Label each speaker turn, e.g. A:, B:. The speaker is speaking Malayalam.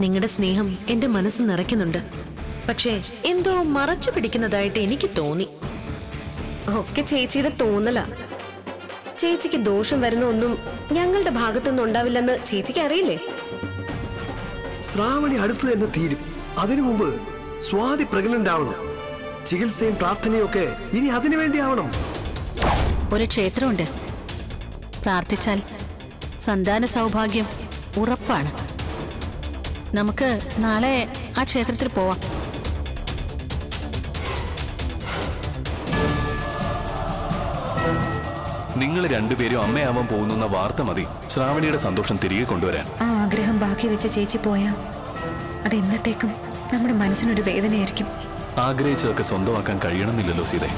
A: നിങ്ങളുടെ സ്നേഹം എന്റെ മനസ്സ് നിറയ്ക്കുന്നുണ്ട്. പക്ഷേ എന്തോ മറച്ചു പിടിക്കുന്നതായിട്ട് എനിക്ക് തോന്നി.
B: ഒക്കെ ചേച്ചിയുടെ തോന്നല. ചേച്ചിക്ക് ദോഷം വരുന്ന ഒന്നും ഞങ്ങളുടെ ഭാഗത്തുനിന്ന് ഉണ്ടാവില്ലെന്ന് ചേച്ചിക്ക് അറിയില്ലേ?
C: ശ്രാവണി അടുത്ത് തന്നെ തീരും. അതിനു മുമ്പ് സ്വാതി പ്രഗ്നന്റ് ആവണം. ചികിത്സയും പ്രാർത്ഥനയും ഒക്കെ ഇനി അതിനു വേണ്ടി ആവണം.
D: ഒരു ക്ഷേത്രമുണ്ട്. പ്രാർത്ഥിച്ചാൽ സന്താന സൗഭാഗ്യം ഉറപ്പാണ്. നമുക്ക് നാളെ ആ ക്ഷേത്രത്തിൽ പോവാം.
E: നിങ്ങൾ രണ്ടുപേരും അമ്മയാവാൻ പോകുന്ന വാർത്ത മതി. ശ്രാവണിയുടെ സന്തോഷം തിരികെ കൊണ്ടുവരാൻ.
F: ആ ആഗ്രഹം ബാക്കി വെച്ച് ചേച്ചി പോയാ അത് എന്നത്തേക്കും നമ്മുടെ മനസ്സിനൊരു വേദനയായിരിക്കും.
E: ആഗ്രഹിച്ചതൊക്കെ സ്വന്തമാക്കാൻ കഴിയണമെന്നില്ലല്ലോ സീതേ.